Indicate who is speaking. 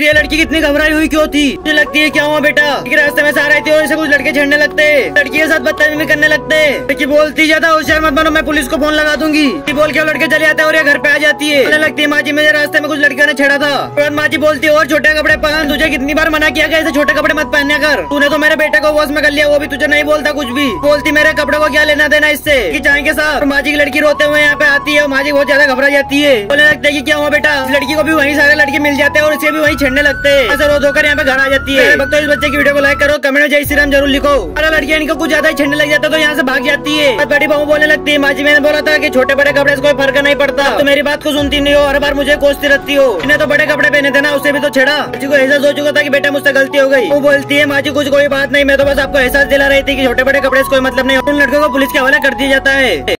Speaker 1: ये लड़की कितनी घबराई हुई क्यों थी? मुझे लगती है, क्या हुआ बेटा रास्ते में से आ रही थी और इसे कुछ लड़के छेड़ने लगते लड़की के साथ बदतमीजी करने लगते लड़की बोलती ज़्यादा होशियार मत बनो, मैं पुलिस को फ़ोन लगा दूँगी। बोल के लड़के चले जाते हैं और ये घर पे आ जाती है। मुझे लगती है माँ जी रास्ते में कुछ लड़कियों ने छेड़ा था। माँ जी बोलती और छोटे कपड़े पहन, तुझे कितनी बार मना किया गया ऐसे छोटे कपड़े मत पहनने कर। तूने तो मेरे बेटे को वॉश में कर लिया, वो भी तुझे नहीं बोलता कुछ भी। बोलती, मेरे कपड़े को क्या लेना देना इससे? की चाय के साथ। माँ जी की लड़की रोते हुए यहाँ पे आती है माँ जी बहुत ज़्यादा घबरा जाती है। बोलने लगते है की, क्या हुआ बेटा? लड़की को भी वही सारे लड़के मिल जाते हैं और इसे भी वही छेड़ने लगते हैं। रो होकर यहाँ पे घर आ जाती है। भक्तों इस बच्चे की वीडियो को लाइक करो कमेंट में जय श्री राम ज़रूर लिखो। अगर लड़कियाँ इनको कुछ ज़्यादा छेड़ने लग जाता तो यहाँ से भाग जाती है। बड़ी बहू बोलने लगती है माजी मैंने बोला था की छोटे बड़े कपड़े से कोई फ़र्क नहीं पड़ता। तो मेरी बात को सुनती नहीं हो हर बार मुझे कोसती रहती हो। इन्हें तो बड़े कपड़े पहने थे ना उसे भी तो छेड़ा। माजी को एहसास हो चुका था की बेटा मुझसे गलती हो गई। वो बोलती है माजी कुछ कोई बात नहीं मैं तो बस आपको एहसास दिला रही थी की छोटे बड़े कपड़े से कोई मतलब नहीं उन लड़कों को पुलिस के हवाले कर दिया जाता है।